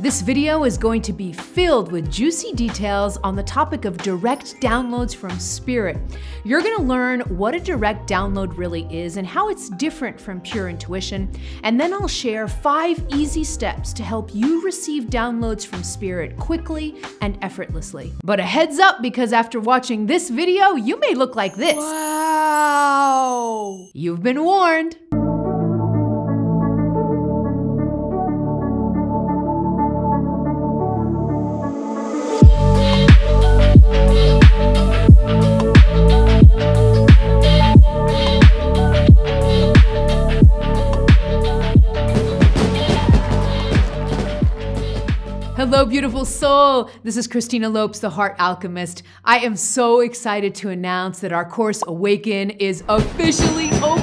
This video is going to be filled with juicy details on the topic of direct downloads from Spirit. You're going to learn what a direct download really is and how it's different from pure intuition. And then I'll share five easy steps to help you receive downloads from Spirit quickly and effortlessly. But a heads up because after watching this video, you may look like this. Wow! You've been warned. Hello, beautiful soul. This is Christina Lopes, the Heart Alchemist. I am so excited to announce that our course Awaken is officially open.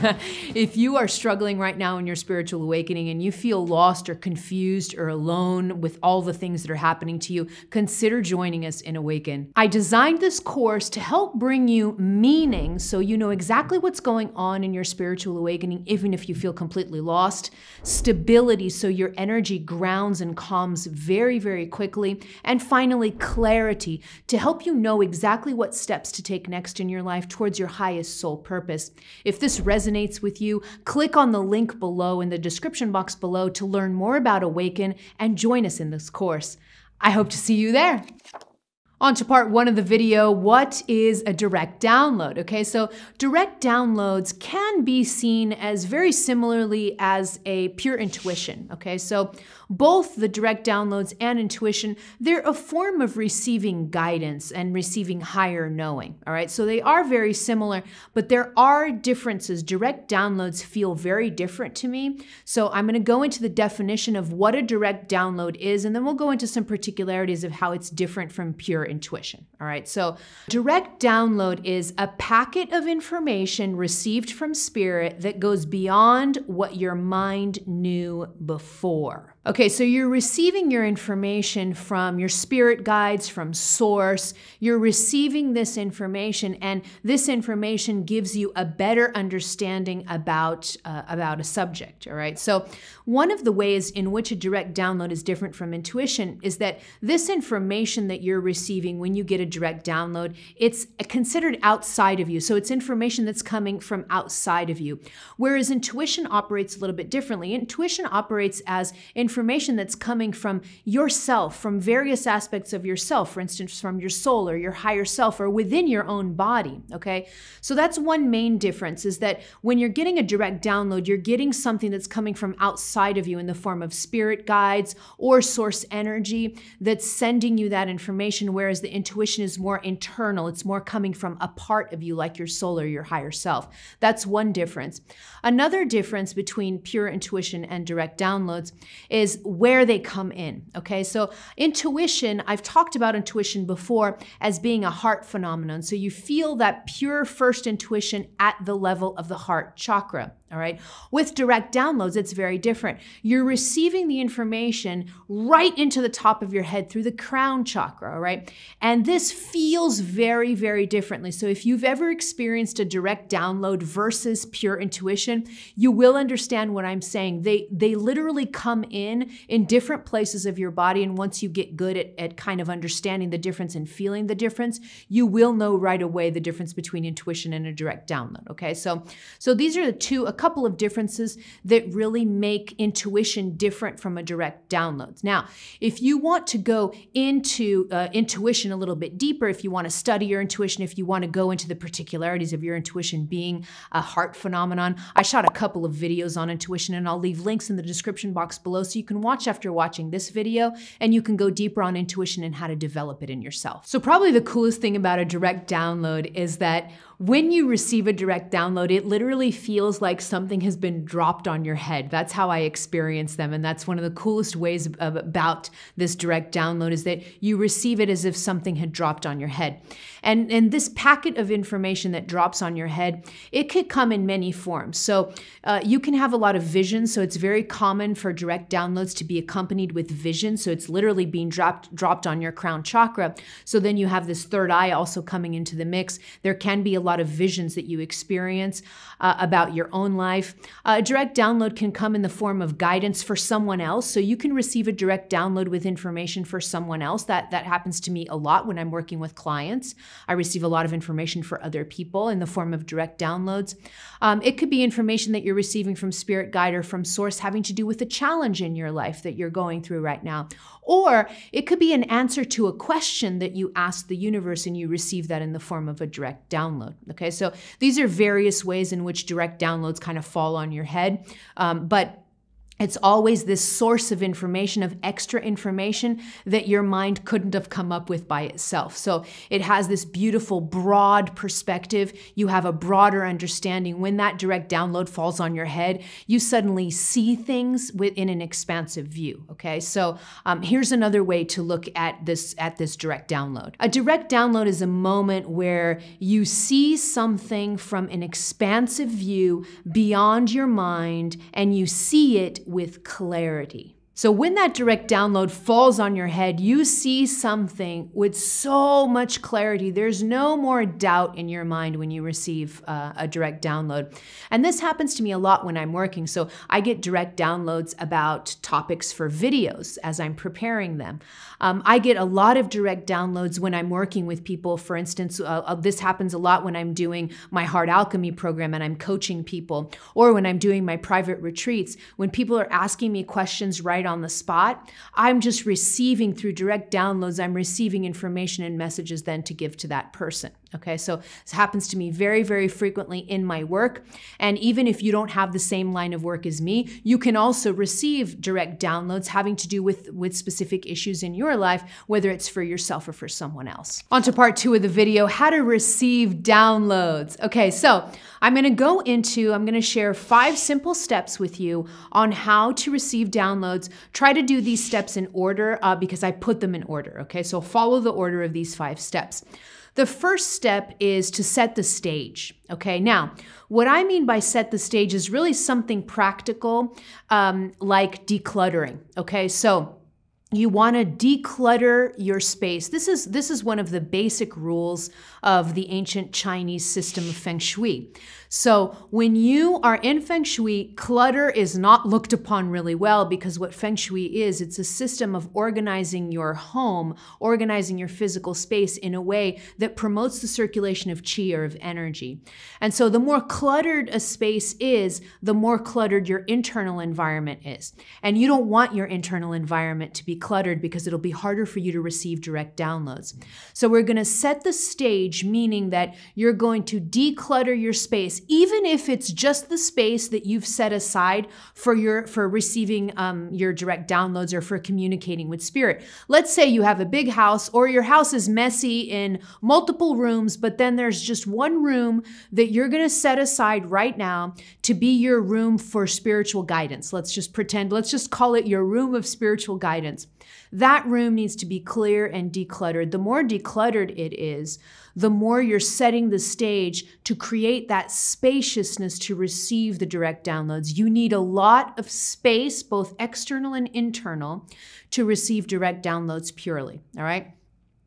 if you are struggling right now in your spiritual awakening and you feel lost or confused or alone with all the things that are happening to you, consider joining us in Awaken. I designed this course to help bring you meaning so you know exactly what's going on in your spiritual awakening, even if you feel completely lost, stability so your energy grounds and calms very, very quickly, and finally, clarity to help you know exactly what steps to take next in your life towards your highest soul purpose. If this resonates with you, click on the link below in the description box below to learn more about Awaken and join us in this course. I hope to see you there. On to part one of the video, what is a direct download? Okay, so direct downloads can be seen as very similarly as a pure intuition. Okay, so both the direct downloads and intuition, they're a form of receiving guidance and receiving higher knowing. All right, so they are very similar, but there are differences. Direct downloads feel very different to me. So I'm going to go into the definition of what a direct download is, and then we'll go into some particularities of how it's different from pure intuition. All right, so direct download is a packet of information received from spirit that goes beyond what your mind knew before. Okay, so you're receiving your information from your spirit guides, from source. You're receiving this information, and this information gives you a better understanding about, uh, about a subject. All right, so one of the ways in which a direct download is different from intuition is that this information that you're receiving when you get a direct download, it's considered outside of you. So it's information that's coming from outside of you. Whereas intuition operates a little bit differently. Intuition operates as information that's coming from yourself, from various aspects of yourself, for instance, from your soul or your higher self or within your own body. Okay. So that's one main difference is that when you're getting a direct download, you're getting something that's coming from outside of you in the form of spirit guides or source energy that's sending you that information, whereas the intuition is more internal. It's more coming from a part of you, like your soul or your higher self. That's one difference. Another difference between pure intuition and direct downloads is where they come in. Okay, so intuition, I've talked about intuition before as being a heart phenomenon. So you feel that pure first intuition at the level of the heart chakra. All right. With direct downloads, it's very different. You're receiving the information right into the top of your head through the crown chakra. All right. And this feels very, very differently. So if you've ever experienced a direct download versus pure intuition, you will understand what I'm saying. They, they literally come in in different places of your body. And once you get good at, at kind of understanding the difference and feeling the difference, you will know right away the difference between intuition and a direct download. Okay. So, so these are the two couple of differences that really make intuition different from a direct download. Now, if you want to go into uh, intuition a little bit deeper, if you want to study your intuition, if you want to go into the particularities of your intuition being a heart phenomenon, I shot a couple of videos on intuition and I'll leave links in the description box below so you can watch after watching this video and you can go deeper on intuition and how to develop it in yourself. So probably the coolest thing about a direct download is that when you receive a direct download, it literally feels like something has been dropped on your head. That's how I experience them. And that's one of the coolest ways of, about this direct download is that you receive it as if something had dropped on your head. And, and this packet of information that drops on your head, it could come in many forms. So uh, you can have a lot of vision. So it's very common for direct downloads to be accompanied with vision. So it's literally being dropped, dropped on your crown chakra. So then you have this third eye also coming into the mix. There can be a lot of visions that you experience uh, about your own life. Uh, a direct download can come in the form of guidance for someone else. So you can receive a direct download with information for someone else. That, that happens to me a lot when I'm working with clients. I receive a lot of information for other people in the form of direct downloads. Um, it could be information that you're receiving from spirit guide or from source having to do with a challenge in your life that you're going through right now. Or it could be an answer to a question that you asked the universe and you receive that in the form of a direct download. Okay, so these are various ways in which direct downloads kind of fall on your head. Um, but it's always this source of information, of extra information that your mind couldn't have come up with by itself. So it has this beautiful, broad perspective. You have a broader understanding. When that direct download falls on your head, you suddenly see things within an expansive view. Okay, so um, here's another way to look at this at this direct download. A direct download is a moment where you see something from an expansive view beyond your mind, and you see it with clarity. So when that direct download falls on your head, you see something with so much clarity. There's no more doubt in your mind when you receive uh, a direct download. And this happens to me a lot when I'm working. So I get direct downloads about topics for videos as I'm preparing them. Um, I get a lot of direct downloads when I'm working with people. For instance, uh, uh, this happens a lot when I'm doing my Heart Alchemy program and I'm coaching people, or when I'm doing my private retreats. When people are asking me questions right on the spot. I'm just receiving through direct downloads, I'm receiving information and messages then to give to that person. Okay, so this happens to me very, very frequently in my work. And even if you don't have the same line of work as me, you can also receive direct downloads having to do with, with specific issues in your life, whether it's for yourself or for someone else. On to part two of the video how to receive downloads. Okay, so I'm gonna go into, I'm gonna share five simple steps with you on how to receive downloads. Try to do these steps in order uh, because I put them in order. Okay, so follow the order of these five steps. The first step is to set the stage. Okay, now, what I mean by set the stage is really something practical, um, like decluttering. Okay, so you want to declutter your space. This is this is one of the basic rules of the ancient Chinese system of feng shui. So when you are in feng shui, clutter is not looked upon really well because what feng shui is, it's a system of organizing your home, organizing your physical space in a way that promotes the circulation of qi or of energy. And so the more cluttered a space is, the more cluttered your internal environment is. And you don't want your internal environment to be cluttered because it'll be harder for you to receive direct downloads. So we're going to set the stage, meaning that you're going to declutter your even if it's just the space that you've set aside for your for receiving um, your direct downloads or for communicating with spirit. Let's say you have a big house or your house is messy in multiple rooms, but then there's just one room that you're going to set aside right now to be your room for spiritual guidance. Let's just pretend, let's just call it your room of spiritual guidance. That room needs to be clear and decluttered. The more decluttered it is, the more you're setting the stage to create that spaciousness to receive the direct downloads. You need a lot of space, both external and internal, to receive direct downloads purely. All right.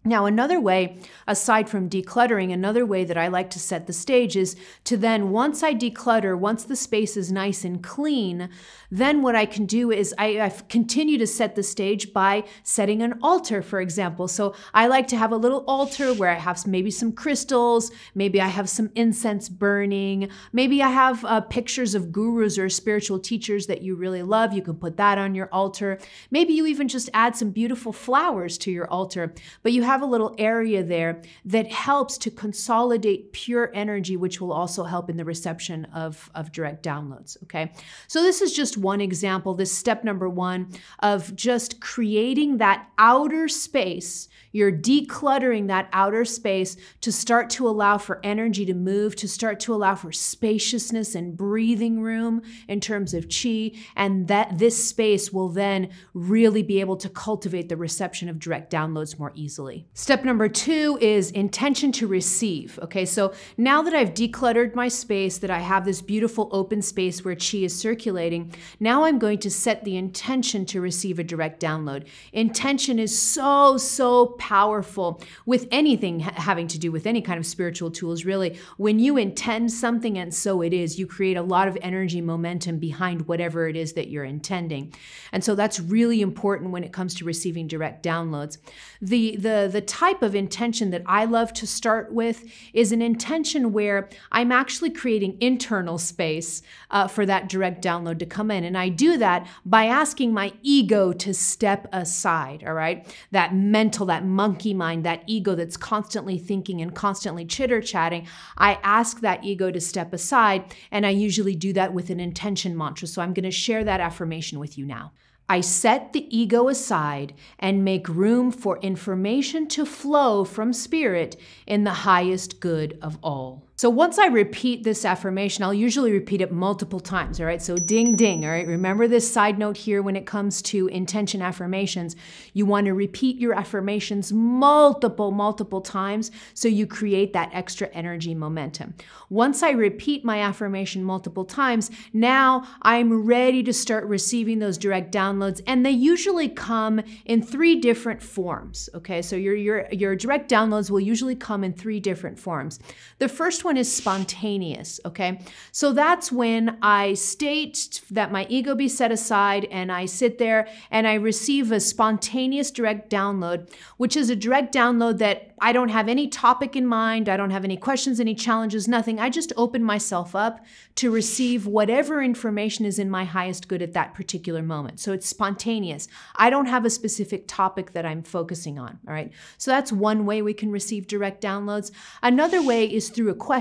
Now, another way, aside from decluttering, another way that I like to set the stage is to then, once I declutter, once the space is nice and clean, then what I can do is I, I, continue to set the stage by setting an altar, for example. So I like to have a little altar where I have maybe some crystals, maybe I have some incense burning, maybe I have uh, pictures of gurus or spiritual teachers that you really love. You can put that on your altar. Maybe you even just add some beautiful flowers to your altar, but you have have a little area there that helps to consolidate pure energy, which will also help in the reception of, of direct downloads. Okay. So this is just one example, this step number one of just creating that outer space you're decluttering that outer space to start to allow for energy to move, to start to allow for spaciousness and breathing room in terms of chi. And that this space will then really be able to cultivate the reception of direct downloads more easily. Step number two is intention to receive. Okay, so now that I've decluttered my space, that I have this beautiful open space where chi is circulating, now I'm going to set the intention to receive a direct download. Intention is so, so powerful with anything having to do with any kind of spiritual tools, really. When you intend something and so it is, you create a lot of energy momentum behind whatever it is that you're intending. And so that's really important when it comes to receiving direct downloads. The, the, the type of intention that I love to start with is an intention where I'm actually creating internal space uh, for that direct download to come in. And I do that by asking my ego to step aside, all right? That mental, that monkey mind, that ego that's constantly thinking and constantly chitter chatting. I ask that ego to step aside, and I usually do that with an intention mantra. So I'm going to share that affirmation with you now. I set the ego aside and make room for information to flow from spirit in the highest good of all. So once I repeat this affirmation, I'll usually repeat it multiple times, all right? So ding, ding, all right? Remember this side note here when it comes to intention affirmations. You want to repeat your affirmations multiple, multiple times so you create that extra energy momentum. Once I repeat my affirmation multiple times, now I'm ready to start receiving those direct downloads and they usually come in three different forms, okay? So your, your, your direct downloads will usually come in three different forms. The first one is spontaneous, okay? So that's when I state that my ego be set aside and I sit there and I receive a spontaneous direct download, which is a direct download that I don't have any topic in mind. I don't have any questions, any challenges, nothing. I just open myself up to receive whatever information is in my highest good at that particular moment. So it's spontaneous. I don't have a specific topic that I'm focusing on. All right. So that's one way we can receive direct downloads. Another way is through a question.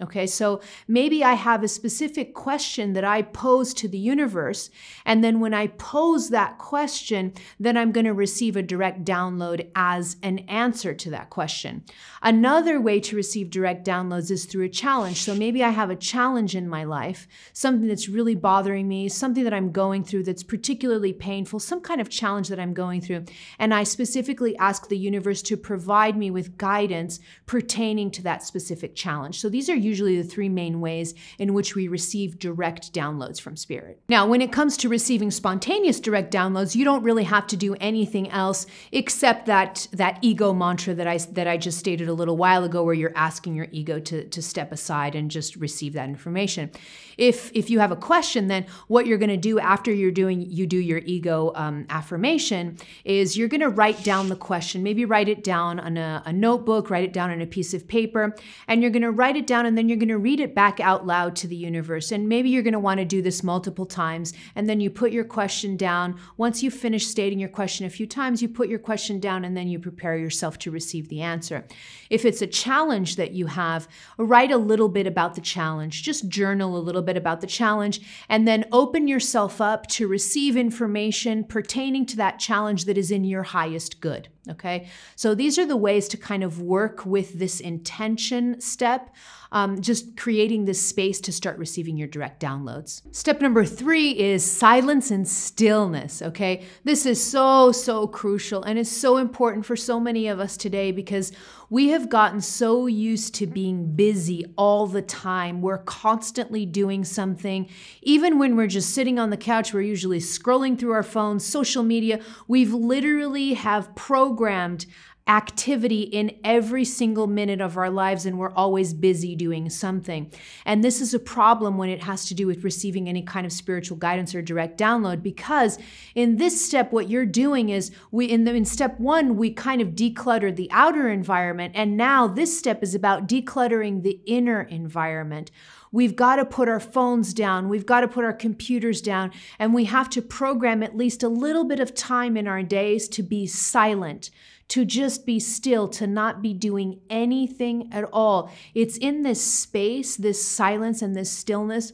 Okay. So maybe I have a specific question that I pose to the universe. And then when I pose that question, then I'm going to receive a direct download as an answer to that question question. Another way to receive direct downloads is through a challenge. So maybe I have a challenge in my life, something that's really bothering me, something that I'm going through that's particularly painful, some kind of challenge that I'm going through. And I specifically ask the universe to provide me with guidance pertaining to that specific challenge. So these are usually the three main ways in which we receive direct downloads from spirit. Now, when it comes to receiving spontaneous direct downloads, you don't really have to do anything else except that that ego mantra that I that I just stated a little while ago, where you're asking your ego to, to step aside and just receive that information. If if you have a question, then what you're going to do after you're doing you do your ego um, affirmation is you're going to write down the question. Maybe write it down on a, a notebook, write it down on a piece of paper, and you're going to write it down, and then you're going to read it back out loud to the universe. And maybe you're going to want to do this multiple times, and then you put your question down. Once you finish stating your question a few times, you put your question down, and then you prepare yourself to receive the answer. If it's a challenge that you have, write a little bit about the challenge. Just journal a little bit about the challenge and then open yourself up to receive information pertaining to that challenge that is in your highest good. Okay, so these are the ways to kind of work with this intention step, um, just creating this space to start receiving your direct downloads. Step number three is silence and stillness. Okay, this is so, so crucial and is so important for so many of us today because we have gotten so used to being busy all the time. We're constantly doing something. Even when we're just sitting on the couch, we're usually scrolling through our phones, social media. We've literally have programmed activity in every single minute of our lives and we're always busy doing something. And this is a problem when it has to do with receiving any kind of spiritual guidance or direct download because in this step what you're doing is we in the in step 1 we kind of decluttered the outer environment and now this step is about decluttering the inner environment. We've got to put our phones down. We've got to put our computers down. And we have to program at least a little bit of time in our days to be silent, to just be still, to not be doing anything at all. It's in this space, this silence, and this stillness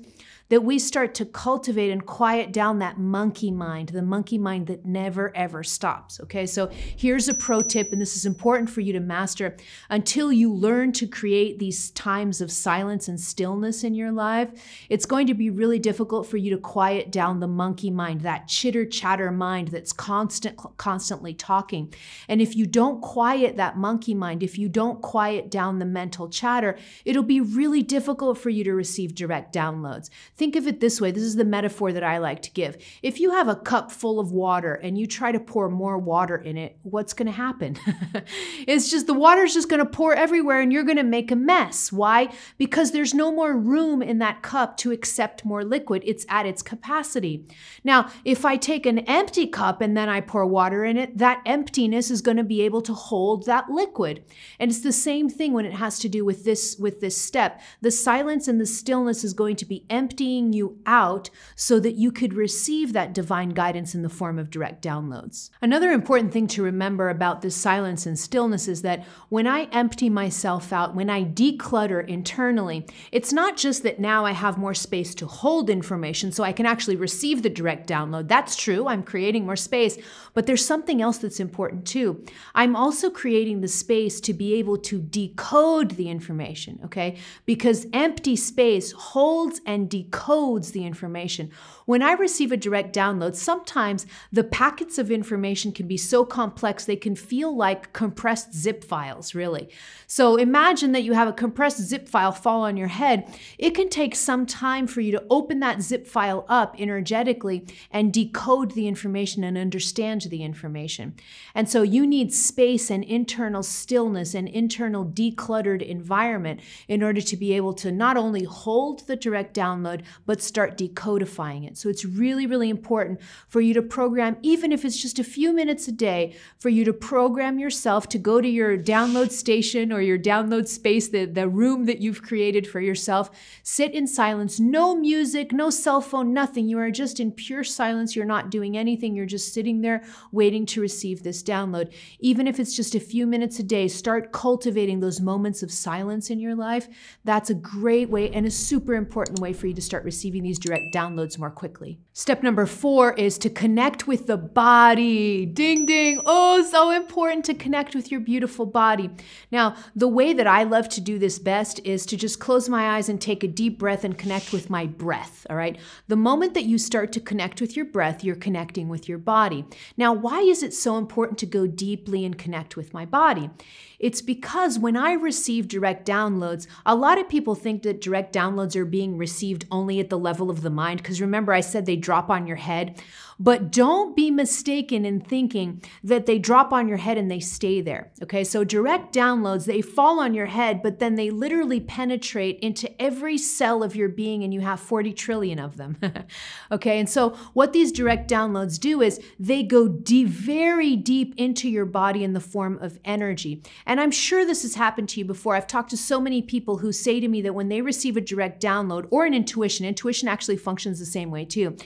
that we start to cultivate and quiet down that monkey mind, the monkey mind that never ever stops. Okay, so here's a pro tip, and this is important for you to master. Until you learn to create these times of silence and stillness in your life, it's going to be really difficult for you to quiet down the monkey mind, that chitter chatter mind that's constant, constantly talking. And if you don't quiet that monkey mind, if you don't quiet down the mental chatter, it'll be really difficult for you to receive direct downloads of it this way. This is the metaphor that I like to give. If you have a cup full of water and you try to pour more water in it, what's going to happen? it's just the water's just going to pour everywhere and you're going to make a mess. Why? Because there's no more room in that cup to accept more liquid. It's at its capacity. Now, if I take an empty cup and then I pour water in it, that emptiness is going to be able to hold that liquid. And it's the same thing when it has to do with this with this step. The silence and the stillness is going to be emptying you out so that you could receive that divine guidance in the form of direct downloads. Another important thing to remember about this silence and stillness is that when I empty myself out, when I declutter internally, it's not just that now I have more space to hold information so I can actually receive the direct download. That's true, I'm creating more space, but there's something else that's important too. I'm also creating the space to be able to decode the information, okay? Because empty space holds and decodes the information. When I receive a direct download, sometimes the packets of information can be so complex they can feel like compressed zip files, really. So imagine that you have a compressed zip file fall on your head. It can take some time for you to open that zip file up energetically and decode the information and understand the information. And so you need space and internal stillness and internal decluttered environment in order to be able to not only hold the direct download, but start decodifying it. So it's really, really important for you to program, even if it's just a few minutes a day, for you to program yourself to go to your download station or your download space, the, the room that you've created for yourself. Sit in silence, no music, no cell phone, nothing. You are just in pure silence. You're not doing anything. You're just sitting there waiting to receive this download. Even if it's just a few minutes a day, start cultivating those moments of silence in your life. That's a great way and a super important way for you to start receiving these direct downloads more quickly. Step number four is to connect with the body. Ding, ding. Oh, so important to connect with your beautiful body. Now, the way that I love to do this best is to just close my eyes and take a deep breath and connect with my breath. All right. The moment that you start to connect with your breath, you're connecting with your body. Now, why is it so important to go deeply and connect with my body? It's because when I receive direct downloads, a lot of people think that direct downloads are being received only at the level of the mind. Because remember, I said they drop on your head. But don't be mistaken in thinking that they drop on your head and they stay there. Okay, so direct downloads, they fall on your head, but then they literally penetrate into every cell of your being, and you have 40 trillion of them. okay, and so what these direct downloads do is they go deep, very deep into your body in the form of energy. And I'm sure this has happened to you before. I've talked to so many people who say to me that when they receive a direct download or an intuition, intuition actually functions the same way too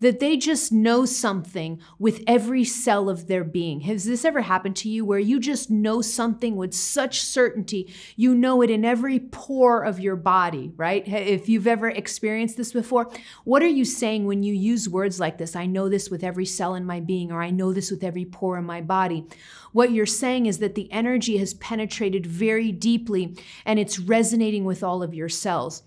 that they just know something with every cell of their being. Has this ever happened to you where you just know something with such certainty? You know it in every pore of your body, right? If you've ever experienced this before, what are you saying when you use words like this? I know this with every cell in my being, or I know this with every pore in my body. What you're saying is that the energy has penetrated very deeply and it's resonating with all of your cells.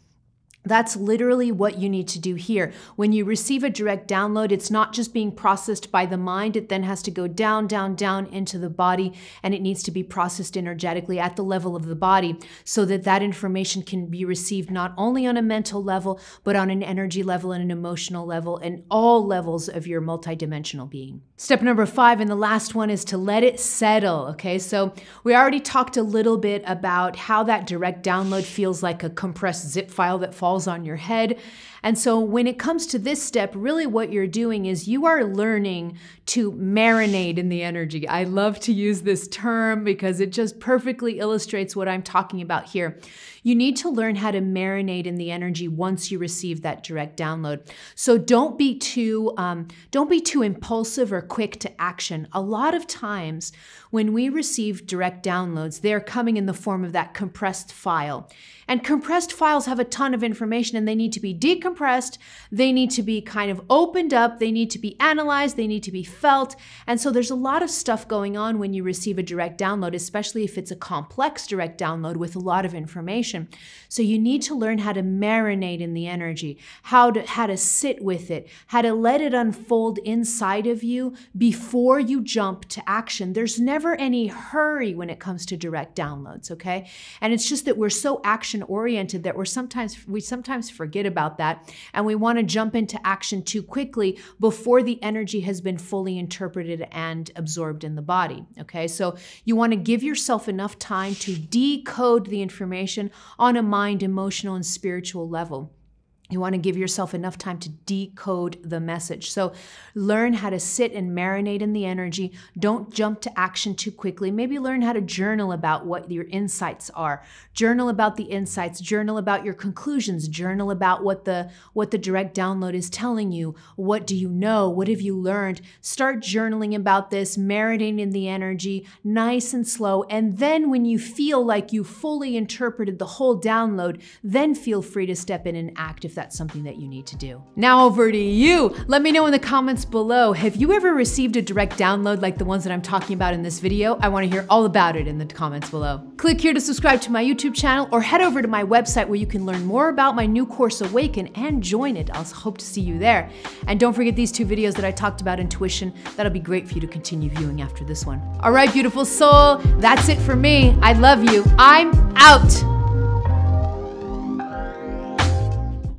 That's literally what you need to do here. When you receive a direct download, it's not just being processed by the mind, it then has to go down, down, down into the body, and it needs to be processed energetically at the level of the body so that that information can be received not only on a mental level, but on an energy level and an emotional level and all levels of your multidimensional being. Step number five, and the last one, is to let it settle. Okay, so we already talked a little bit about how that direct download feels like a compressed zip file that falls on your head. And so when it comes to this step, really what you're doing is you are learning to marinate in the energy. I love to use this term because it just perfectly illustrates what I'm talking about here. You need to learn how to marinate in the energy once you receive that direct download. So don't be too um, don't be too impulsive or quick to action. A lot of times when we receive direct downloads, they're coming in the form of that compressed file. And compressed files have a ton of information and they need to be decompressed, they need to be kind of opened up, they need to be analyzed, they need to be felt. And so there's a lot of stuff going on when you receive a direct download, especially if it's a complex direct download with a lot of information. So you need to learn how to marinate in the energy, how to how to sit with it, how to let it unfold inside of you before you jump to action. There's never any hurry when it comes to direct downloads, okay? And it's just that we're so action oriented that we're sometimes we sometimes forget about that. that. And we want to jump into action too quickly before the energy has been fully interpreted and absorbed in the body. Okay, so you want to give yourself enough time to decode the information on a mind, emotional, and spiritual level. You want to give yourself enough time to decode the message. So learn how to sit and marinate in the energy. Don't jump to action too quickly. Maybe learn how to journal about what your insights are. Journal about the insights, journal about your conclusions, journal about what the what the direct download is telling you. What do you know? What have you learned? Start journaling about this, marinating in the energy, nice and slow. And then when you feel like you fully interpreted the whole download, then feel free to step in and act if that's something that you need to do. Now over to you. Let me know in the comments below. Have you ever received a direct download like the ones that I'm talking about in this video? I wanna hear all about it in the comments below. Click here to subscribe to my YouTube channel or head over to my website where you can learn more about my new course Awaken and join it. I'll hope to see you there. And don't forget these two videos that I talked about intuition. That'll be great for you to continue viewing after this one. All right, beautiful soul, that's it for me. I love you. I'm out.